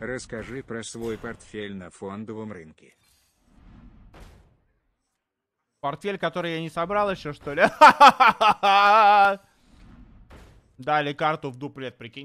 Расскажи про свой портфель на фондовом рынке. Портфель, который я не собрал еще, что ли? Дали карту в дуплет, прикинь.